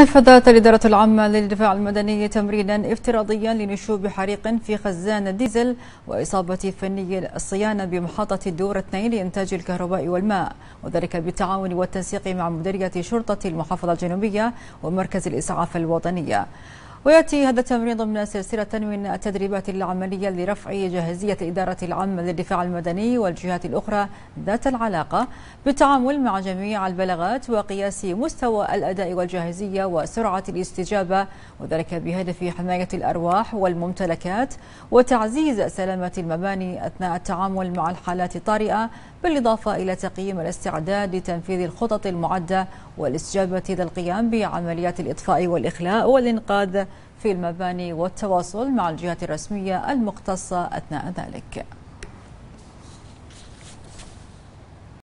نفذت الإدارة العامة للدفاع المدني تمرينا افتراضيا لنشوب حريق في خزان الديزل وإصابة فني الصيانة بمحطة الدور 2 لإنتاج الكهرباء والماء وذلك بالتعاون والتنسيق مع مديرية شرطة المحافظة الجنوبية ومركز الإسعاف الوطنية. ويأتي هذا التمرين ضمن سلسلة من التدريبات العملية لرفع جاهزية الإدارة العامة للدفاع المدني والجهات الأخرى ذات العلاقة بالتعامل مع جميع البلاغات وقياس مستوى الأداء والجاهزية وسرعة الاستجابة وذلك بهدف حماية الأرواح والممتلكات وتعزيز سلامة المباني أثناء التعامل مع الحالات الطارئة بالإضافة إلى تقييم الاستعداد لتنفيذ الخطط المعدة والاستجابة للقيام بعمليات الإطفاء والإخلاء والإنقاذ في المباني والتواصل مع الجهات الرسمية المختصة أثناء ذلك.